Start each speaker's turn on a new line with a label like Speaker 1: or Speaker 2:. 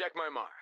Speaker 1: Check my mark.